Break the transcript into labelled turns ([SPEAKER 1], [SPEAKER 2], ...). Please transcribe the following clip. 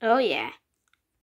[SPEAKER 1] Oh, yeah.